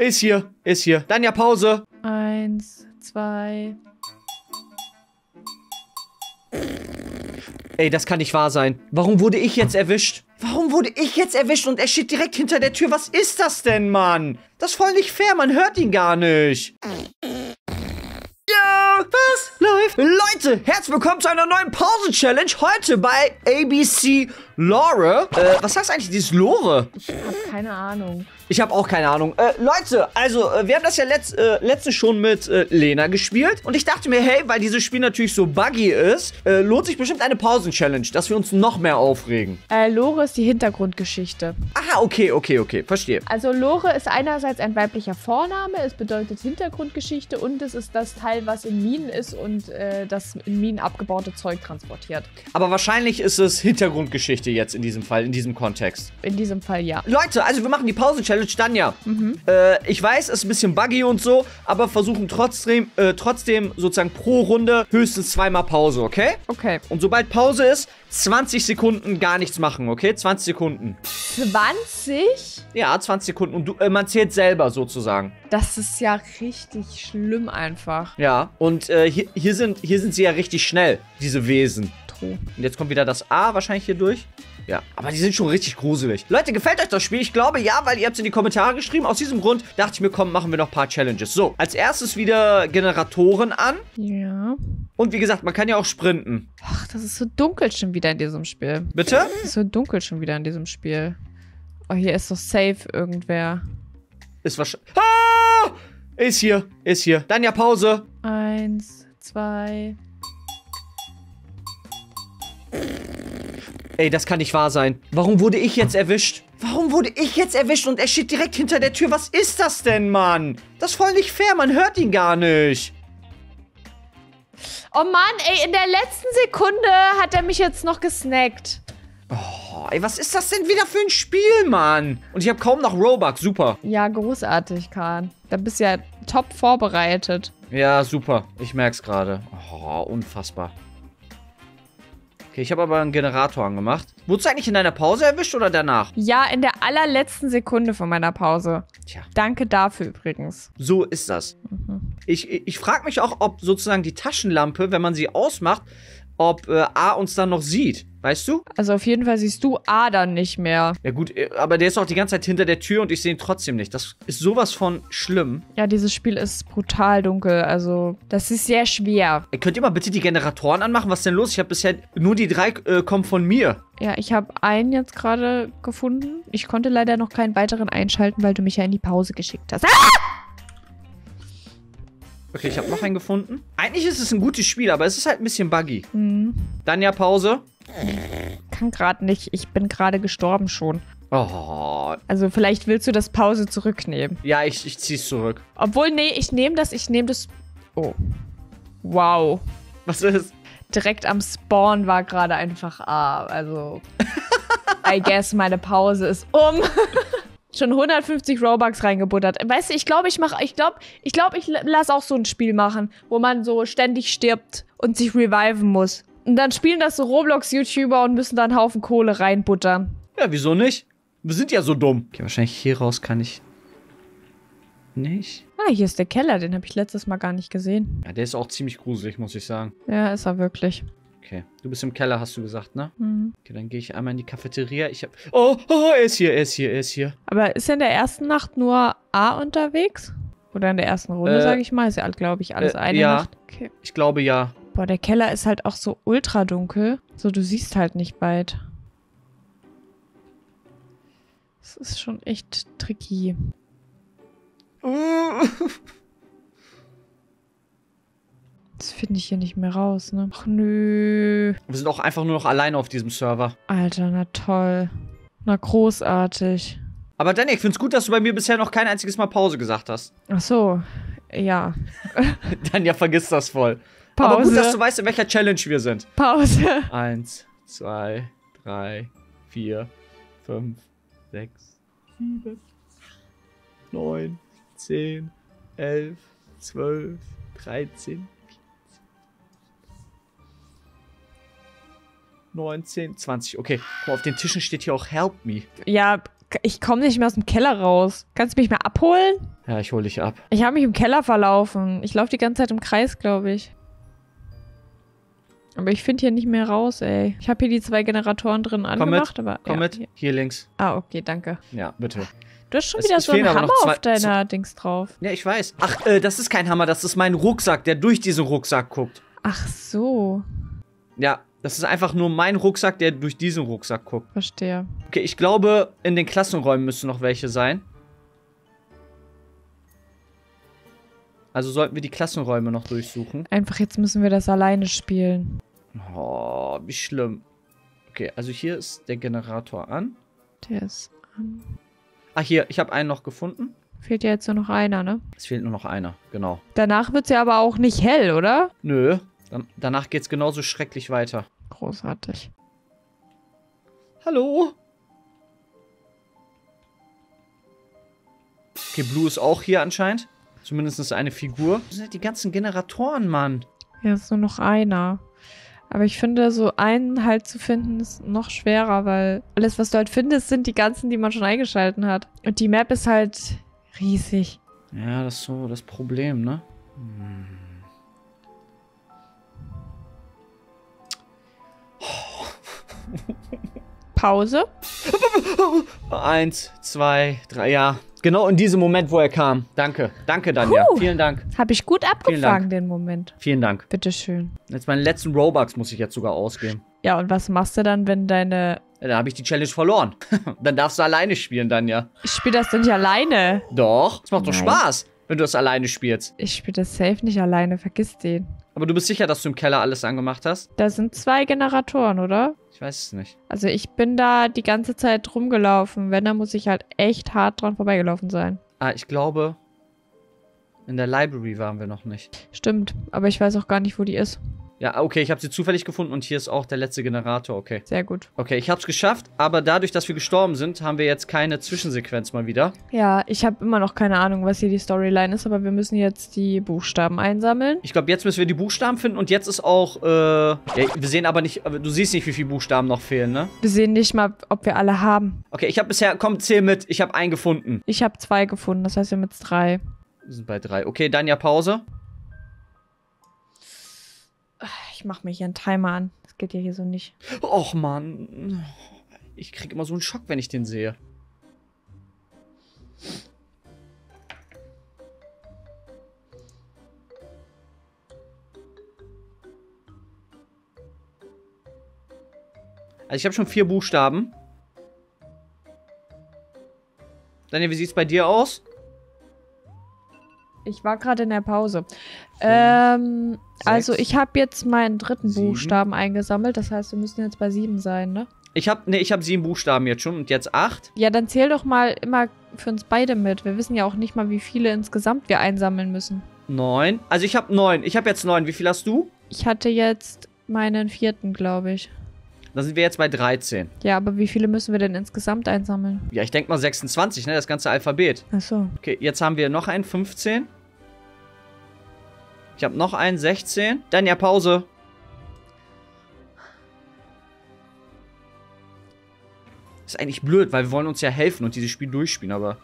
Ist hier, ist hier. Dann ja Pause. Eins, zwei. Ey, das kann nicht wahr sein. Warum wurde ich jetzt erwischt? Warum wurde ich jetzt erwischt und er steht direkt hinter der Tür? Was ist das denn, Mann? Das ist voll nicht fair, man hört ihn gar nicht. Ja, was läuft? Leute, herzlich willkommen zu einer neuen Pause-Challenge. Heute bei ABC Lore. Äh, was heißt eigentlich dieses Lore? Ich habe keine Ahnung. Ich habe auch keine Ahnung. Äh, Leute, also äh, wir haben das ja letzt, äh, letzte schon mit äh, Lena gespielt. Und ich dachte mir, hey, weil dieses Spiel natürlich so buggy ist, äh, lohnt sich bestimmt eine Pausen-Challenge, dass wir uns noch mehr aufregen. Äh, Lore ist die Hintergrundgeschichte. Aha, okay, okay, okay. Verstehe. Also Lore ist einerseits ein weiblicher Vorname, es bedeutet Hintergrundgeschichte und es ist das Teil, was in Minen ist und äh, das in Minen abgebaute Zeug transportiert. Aber wahrscheinlich ist es Hintergrundgeschichte jetzt in diesem Fall, in diesem Kontext. In diesem Fall ja. Leute, also wir machen die Pausen-Challenge dann ja. Äh, ich weiß, es ist ein bisschen buggy und so, aber versuchen trotzdem, äh, trotzdem sozusagen pro Runde höchstens zweimal Pause, okay? Okay. Und sobald Pause ist, 20 Sekunden gar nichts machen, okay? 20 Sekunden. 20? Ja, 20 Sekunden. Und du, äh, man zählt selber sozusagen. Das ist ja richtig schlimm einfach. Ja. Und äh, hier, hier, sind, hier sind sie ja richtig schnell, diese Wesen. True. Und jetzt kommt wieder das A wahrscheinlich hier durch. Ja, aber die sind schon richtig gruselig. Leute, gefällt euch das Spiel? Ich glaube ja, weil ihr habt es in die Kommentare geschrieben. Aus diesem Grund dachte ich mir, komm, machen wir noch ein paar Challenges. So, als erstes wieder Generatoren an. Ja. Und wie gesagt, man kann ja auch sprinten. Ach, das ist so dunkel schon wieder in diesem Spiel. Bitte? Es ist so dunkel schon wieder in diesem Spiel. Oh, hier ist doch safe irgendwer. Ist wahrscheinlich... Ah! Ist hier, ist hier. Dann ja Pause. Eins, zwei. Ey, das kann nicht wahr sein. Warum wurde ich jetzt erwischt? Warum wurde ich jetzt erwischt und er steht direkt hinter der Tür? Was ist das denn, Mann? Das ist voll nicht fair, man hört ihn gar nicht. Oh Mann, ey, in der letzten Sekunde hat er mich jetzt noch gesnackt. Oh, ey, was ist das denn wieder für ein Spiel, Mann? Und ich habe kaum noch Robux, super. Ja, großartig, Kahn. Da bist du ja top vorbereitet. Ja, super. Ich merk's gerade. Oh, unfassbar. Okay, ich habe aber einen Generator angemacht. Wurdest du eigentlich in deiner Pause erwischt oder danach? Ja, in der allerletzten Sekunde von meiner Pause. Tja, Danke dafür übrigens. so ist das. Ich, ich, ich frage mich auch, ob sozusagen die Taschenlampe, wenn man sie ausmacht, ob äh, A uns dann noch sieht. Weißt du? Also auf jeden Fall siehst du A dann nicht mehr. Ja gut, äh, aber der ist auch die ganze Zeit hinter der Tür und ich sehe ihn trotzdem nicht. Das ist sowas von schlimm. Ja, dieses Spiel ist brutal dunkel. Also, das ist sehr schwer. Könnt ihr mal bitte die Generatoren anmachen? Was ist denn los? Ich habe bisher nur die drei äh, kommen von mir. Ja, ich habe einen jetzt gerade gefunden. Ich konnte leider noch keinen weiteren einschalten, weil du mich ja in die Pause geschickt hast. Ah! Okay, ich habe noch einen gefunden. Eigentlich ist es ein gutes Spiel, aber es ist halt ein bisschen buggy. Hm, Dann ja Pause. kann gerade nicht. Ich bin gerade gestorben schon. Oh, Also vielleicht willst du das Pause zurücknehmen. ja, ich, ich zieh's zurück. Obwohl, nee, ich nehme das, ich nehme das. Oh. Wow. Was ist? Direkt am Spawn war gerade einfach A. Also. I guess meine Pause ist um. Schon 150 Robux reingebuttert. Weißt du, ich glaube, ich mache, ich glaube, ich glaube, ich lass auch so ein Spiel machen, wo man so ständig stirbt und sich reviven muss. Und dann spielen das so Roblox-YouTuber und müssen da einen Haufen Kohle reinbuttern. Ja, wieso nicht? Wir sind ja so dumm. Okay, wahrscheinlich hier raus kann ich nicht. Ah, hier ist der Keller, den habe ich letztes Mal gar nicht gesehen. Ja, der ist auch ziemlich gruselig, muss ich sagen. Ja, ist er wirklich. Okay, du bist im Keller, hast du gesagt, ne? Mhm. Okay, dann gehe ich einmal in die Cafeteria. Ich hab... Oh, oh, er ist hier, er ist hier, er ist hier. Aber ist in der ersten Nacht nur A unterwegs? Oder in der ersten Runde, Äh, sage ich mal? Ist ja, glaube ich, alles äh, eine ja. Nacht. Okay. Ich glaube ja. Boah, der Keller ist halt auch so ultra dunkel. So, du siehst halt nicht weit. Das ist schon echt tricky. Das finde ich hier nicht mehr raus, ne? Ach nö. Wir sind auch einfach nur noch alleine auf diesem Server. Alter, na toll. Na großartig. Aber Danny, ich find's gut, dass du bei mir bisher noch kein einziges Mal Pause gesagt hast. Ach so. Ja. Dann ja, vergiss das voll. Aber gut, Pause. dass du weißt, in welcher Challenge wir sind. Pause. Eins, zwei, drei, vier, fünf, sechs, sieben, neun, zehn, elf, zwölf, dreizehn, 19, 20. Okay, guck mal, auf den Tischen steht hier auch Help Me. Ja, ich komme nicht mehr aus dem Keller raus. Kannst du mich mal abholen? Ja, ich hole dich ab. Ich habe mich im Keller verlaufen. Ich laufe die ganze Zeit im Kreis, glaube ich. Aber ich finde hier nicht mehr raus, ey. Ich habe hier die zwei Generatoren drin angemacht, mit, aber. Komm ja, mit. hier- Hier links. Ah, okay, danke. Ja, bitte. Du hast schon Es- wieder so einen Hammer zwei- auf deiner Dings drauf. Ja, ich weiß. Ach, äh, das ist kein Hammer, das ist mein Rucksack, der durch diesen Rucksack guckt. Ach so. Ja, das ist einfach nur mein Rucksack, der durch diesen Rucksack guckt. Verstehe. Okay, ich glaube, in den Klassenräumen müssen noch welche sein. Also sollten wir die Klassenräume noch durchsuchen. Einfach jetzt müssen wir das alleine spielen. Oh, wie schlimm. Okay, also hier ist der Generator an. Der ist an. Ah, hier, ich habe einen noch gefunden. Fehlt ja jetzt nur noch einer, ne? Es fehlt nur noch einer, genau. Danach wird's ja aber auch nicht hell, oder? Nö, dann, danach geht's genauso schrecklich weiter. Großartig. Hallo? Okay, Blue ist auch hier anscheinend. Zumindest eine Figur. Wo sind halt die ganzen Generatoren, Mann? Ja, ist nur noch einer. Aber ich finde, so einen halt zu finden, ist noch schwerer, weil alles, was du halt findest, sind die ganzen, die man schon eingeschalten hat. Und die Map ist halt riesig. Ja, das ist so das Problem, ne? Hm. Pause. Eins, zwei, drei, ja. Genau in diesem Moment, wo er kam. Danke. Danke, Danja. Puh. Vielen Dank. Habe ich gut abgefangen, den Moment. Vielen Dank. Bitteschön. Jetzt meinen letzten Robux muss ich jetzt sogar ausgeben. Ja, und was machst du dann, wenn deine. Ja, Da habe ich die Challenge verloren. Dann darfst du alleine spielen, Danja. Ich spiele das doch nicht alleine. Doch. Es macht doch Nein. Spaß, wenn du das alleine spielst. Ich spiele das safe nicht alleine, vergiss den. Aber du bist sicher, dass du im Keller alles angemacht hast? Da sind zwei Generatoren, oder? Ich weiß es nicht. Also ich bin da die ganze Zeit rumgelaufen. Wenn, dann muss ich halt echt hart dran vorbeigelaufen sein. Ah, ich glaube, in der Library waren wir noch nicht. Stimmt, aber ich weiß auch gar nicht, wo die ist. Ja, okay, ich habe sie zufällig gefunden und hier ist auch der letzte Generator, okay. Sehr gut. Okay, ich habe es geschafft, aber dadurch, dass wir gestorben sind, haben wir jetzt keine Zwischensequenz mal wieder. Ja, ich habe immer noch keine Ahnung, was hier die Storyline ist, aber wir müssen jetzt die Buchstaben einsammeln. Ich glaube, jetzt müssen wir die Buchstaben finden und jetzt ist auch, äh, ja, wir sehen aber nicht, du siehst nicht, wie viele Buchstaben noch fehlen, ne? Wir sehen nicht mal, ob wir alle haben. Okay, ich habe bisher, komm, zähl mit, ich habe einen gefunden. Ich habe zwei gefunden, das heißt, wir haben jetzt drei. Wir sind bei drei. Okay, Danja, Pause. Ich mache mir hier einen Timer an. Das geht ja hier so nicht. Och, Mann. Ich krieg immer so einen Schock, wenn ich den sehe. Also ich habe schon vier Buchstaben. Daniel, wie sieht's bei dir aus? Ich war gerade in der Pause. Ähm, also sechs, ich habe jetzt meinen dritten sieben. Buchstaben eingesammelt. Das heißt, wir müssen jetzt bei sieben sein, ne? Ich habe nee, ich habe sieben Buchstaben jetzt schon und jetzt acht. Ja, dann zähl doch mal immer für uns beide mit. Wir wissen ja auch nicht mal, wie viele insgesamt wir einsammeln müssen. Neun. Also ich habe neun. Ich habe jetzt neun. Wie viel hast du? Ich hatte jetzt meinen vierten, glaube ich. Dann sind wir jetzt bei 13. Ja, aber wie viele müssen wir denn insgesamt einsammeln? Ja, ich denke mal 26, ne? Das ganze Alphabet. Achso. Okay, jetzt haben wir noch einen 15. Ich habe noch einen 16. Dann ja Pause. Ist eigentlich blöd, weil wir wollen uns ja helfen und dieses Spiel durchspielen, aber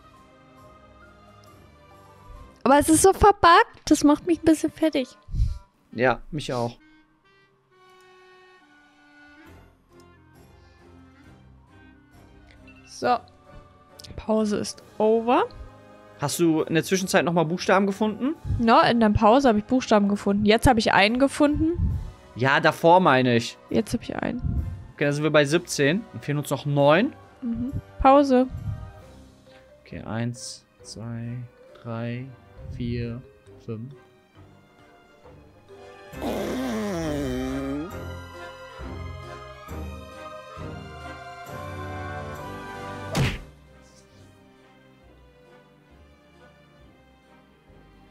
Aber es ist so verbuggt. Das macht mich ein bisschen fertig. ja, mich auch. So. Pause ist over. Hast du in der Zwischenzeit nochmal Buchstaben gefunden? No, in der Pause habe ich Buchstaben gefunden. Jetzt habe ich einen gefunden. Ja, davor meine ich. Jetzt habe ich einen. Okay, dann sind wir bei 17. Dann fehlen uns noch 9. Mhm. Pause. Okay, 1, 2, 3, 4, 5.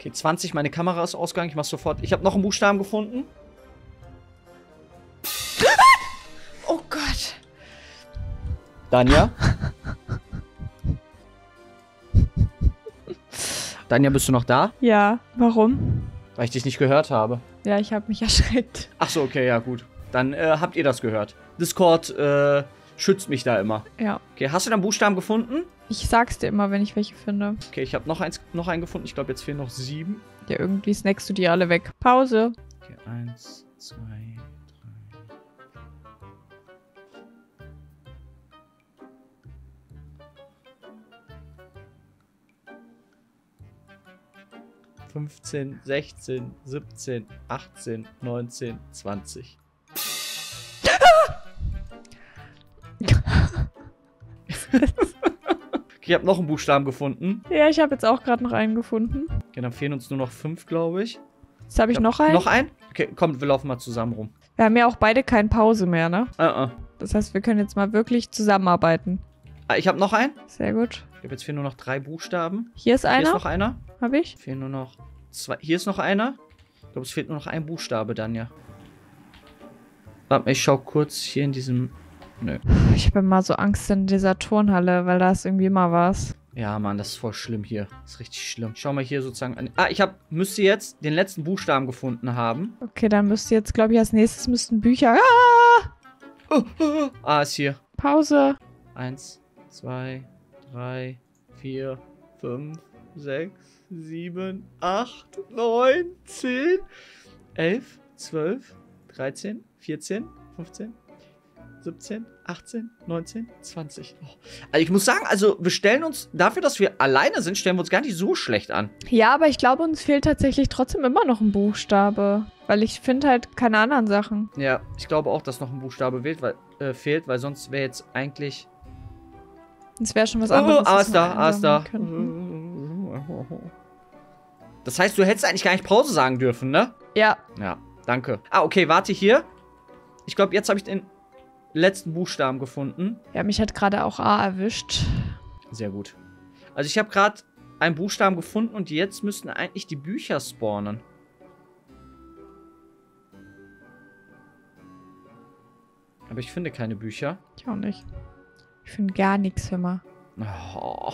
Okay, 20, meine Kamera ist ausgegangen. Ich mach sofort. Ich habe noch einen Buchstaben gefunden. Oh Gott. Danja? Danja, bist du noch da? Ja, warum? Weil ich dich nicht gehört habe. Ja, ich habe mich erschreckt. Ach so, okay, ja, gut. Dann äh, habt ihr das gehört. Discord, äh, schützt mich da immer. Ja. Okay, hast du dann Buchstaben gefunden? Ich sag's dir immer, wenn ich welche finde. Okay, ich habe noch, eins, noch einen gefunden. Ich glaube, jetzt fehlen noch sieben. Ja, irgendwie snackst du die alle weg. Pause. Okay, eins, zwei, drei. Fünfzehn, sechzehn, siebzehn, achtzehn, neunzehn, zwanzig. Ich habe noch einen Buchstaben gefunden. Ja, ich habe jetzt auch gerade noch einen gefunden. Okay, dann fehlen uns nur noch fünf, glaube ich. Jetzt habe ich noch einen. Noch einen? Okay, komm, wir laufen mal zusammen rum. Wir haben ja auch beide keine Pause mehr, ne? Uh -uh. Das heißt, wir können jetzt mal wirklich zusammenarbeiten. Ah, ich habe noch einen. Sehr gut. Ich habe jetzt fehlen nur noch drei Buchstaben. Hier ist Hier ist einer. noch einer. Habe ich? Fehlen nur noch zwei. Hier ist noch einer. Ich glaube, es fehlt nur noch ein Buchstabe dann, ja. Warte mal, ich schau kurz hier in diesem. Nö. Ich habe immer so Angst in dieser Turnhalle, weil da ist irgendwie immer was. Ja, Mann, das ist voll schlimm hier. Das ist richtig schlimm. Schau mal hier sozusagen an. Ah, ich hab, müsste jetzt den letzten Buchstaben gefunden haben. Okay, dann müsste jetzt, glaube ich, als nächstes müssten Bücher. Ah! Oh, oh, oh. Ah, ist hier. Pause. Eins, zwei, drei, vier, fünf, sechs, sieben, acht, neun, zehn, elf, zwölf, dreizehn, vierzehn, fünfzehn, 17, 18, 19, 20. Oh. Also ich muss sagen, also wir stellen uns, dafür, dass wir alleine sind, stellen wir uns gar nicht so schlecht an. Ja, aber ich glaube, uns fehlt tatsächlich trotzdem immer noch ein Buchstabe. Weil ich finde halt keine anderen Sachen. Ja, ich glaube auch, dass noch ein Buchstabe wählt, weil, äh, fehlt, weil sonst wäre jetzt eigentlich... Es wäre schon was Oh, anderes. A was ist da, A ist da. Das heißt, du hättest eigentlich gar nicht Pause sagen dürfen, ne? Ja, Ja, danke. Ah, okay, warte hier. Ich glaube, jetzt habe ich den letzten Buchstaben gefunden. ja, mich hat gerade auch A erwischt. Sehr gut. Also ich habe gerade einen Buchstaben gefunden und jetzt müssten eigentlich die Bücher spawnen. Aber ich finde keine Bücher. Ich auch nicht. Ich finde gar nichts, hör mal. Oh,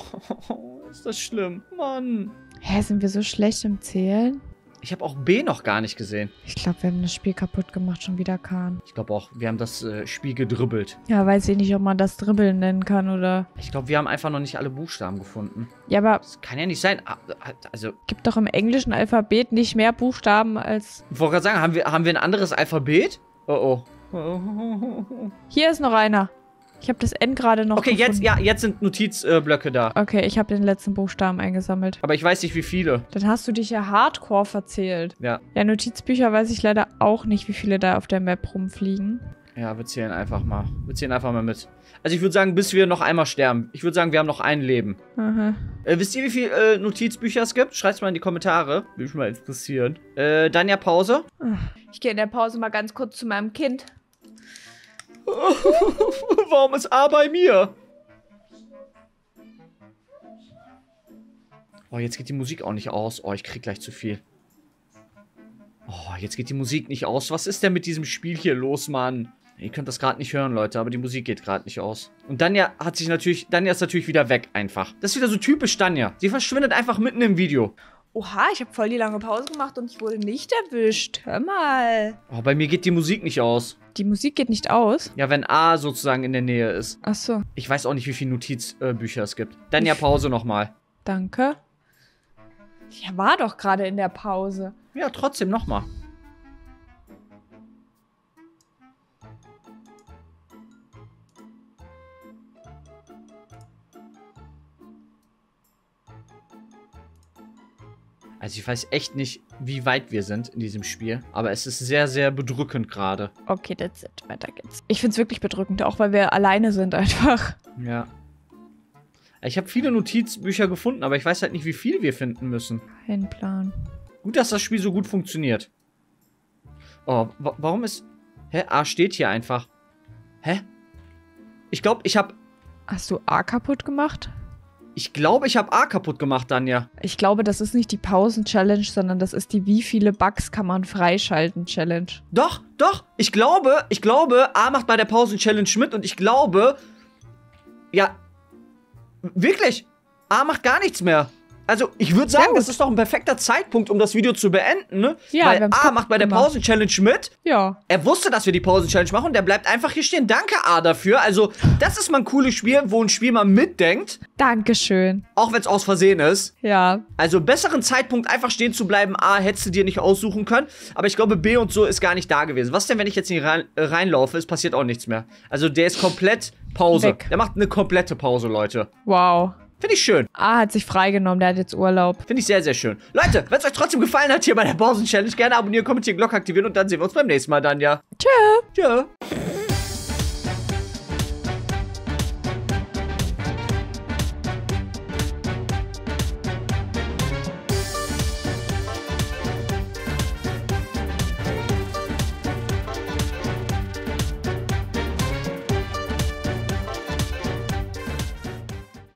ist das schlimm. Mann. Hä, sind wir so schlecht im Zählen? Ich habe auch B noch gar nicht gesehen. Ich glaube, wir haben das Spiel kaputt gemacht, schon wieder Kahn. Ich glaube auch, wir haben das äh, Spiel gedribbelt. Ja, weiß ich nicht, ob man das Dribbeln nennen kann oder. Ich glaube, wir haben einfach noch nicht alle Buchstaben gefunden. Ja, aber Das kann ja nicht sein. Ah, ah, Also, gibt doch im englischen Alphabet nicht mehr Buchstaben als. ich wollte gerade sagen, haben wir, haben wir ein anderes Alphabet? Oh oh. Hier ist noch einer. Ich habe das N gerade noch. Okay, jetzt, gefunden. ja, jetzt sind Notizblöcke da. Okay, ich habe den letzten Buchstaben eingesammelt. Aber ich weiß nicht, wie viele. Dann hast du dich ja hardcore verzählt. Ja. Ja, Notizbücher weiß ich leider auch nicht, wie viele da auf der Map rumfliegen. Ja, wir zählen einfach mal. Wir zählen einfach mal mit. Also ich würde sagen, bis wir noch einmal sterben. Ich würde sagen, wir haben noch ein Leben. Aha. Äh, wisst ihr, wie viele äh, Notizbücher es gibt? Schreibt's mal in die Kommentare. Würde mich mal interessieren. Äh, dann ja Pause. Ich gehe in der Pause mal ganz kurz zu meinem Kind. Warum ist A bei mir? Oh, jetzt geht die Musik auch nicht aus. Oh, ich krieg gleich zu viel. Oh, jetzt geht die Musik nicht aus. Was ist denn mit diesem Spiel hier los, Mann? Ihr könnt das gerade nicht hören, Leute, aber die Musik geht gerade nicht aus. Und Danja hat sich natürlich, Danja ist natürlich wieder weg einfach. Das ist wieder so typisch Danja. Sie verschwindet einfach mitten im Video. Oha, ich habe voll die lange Pause gemacht und ich wurde nicht erwischt. Hör mal. Oh, bei mir geht die Musik nicht aus. Die Musik geht nicht aus. Ja, wenn A sozusagen in der Nähe ist. Ach so, Ich weiß auch nicht, wie viele Notizbücher es gibt. Danja, Pause nochmal. danke. Ich war doch gerade in der Pause. Ja, trotzdem nochmal. Also ich weiß echt nicht, wie weit wir sind in diesem Spiel, aber es ist sehr, sehr bedrückend gerade. Okay, that's it. Weiter geht's. Ich find's wirklich bedrückend, auch weil wir alleine sind einfach. Ja. Ich habe viele Notizbücher gefunden, aber ich weiß halt nicht, wie viel wir finden müssen. Kein Plan. Gut, dass das Spiel so gut funktioniert. Oh, wa warum ist... Hä? A steht hier einfach. Hä? Ich glaube, ich habe... Hast du A kaputt gemacht? Ich glaube, ich habe A kaputt gemacht, Danja. Ich glaube, das ist nicht die Pausen-Challenge, sondern das ist die Wie viele Bugs kann man freischalten-Challenge. Doch, doch. Ich glaube, ich glaube, A macht bei der Pausen-Challenge mit und ich glaube... Ja. Wirklich. A macht gar nichts mehr. Also, ich würde sagen, das ist doch ein perfekter Zeitpunkt, um das Video zu beenden, ne? Ja, Weil A macht bei der. Pausen-Challenge mit. Ja. Er wusste, dass wir die Pausen-Challenge machen und der bleibt einfach hier stehen. Danke, A, dafür. Also, das ist mal ein cooles Spiel, wo ein Spiel mal mitdenkt, Dankeschön. auch wenn es aus Versehen ist. Ja. Also, besseren Zeitpunkt, einfach stehen zu bleiben. A, hättest du dir nicht aussuchen können. Aber ich glaube, B und so ist gar nicht da gewesen. Was denn, wenn ich jetzt hier rein, äh, reinlaufe? Es passiert auch nichts mehr. Also, der ist komplett Pause. Weg. Der macht eine komplette Pause, Leute. Wow. Finde ich schön. A hat sich freigenommen, der hat jetzt Urlaub. Finde ich sehr, sehr schön. Leute, wenn es euch trotzdem gefallen hat hier bei der Pausen-Challenge, gerne abonnieren, kommentieren, Glocke aktivieren und dann sehen wir uns beim nächsten Mal dann, ja. Tschö. Tschö.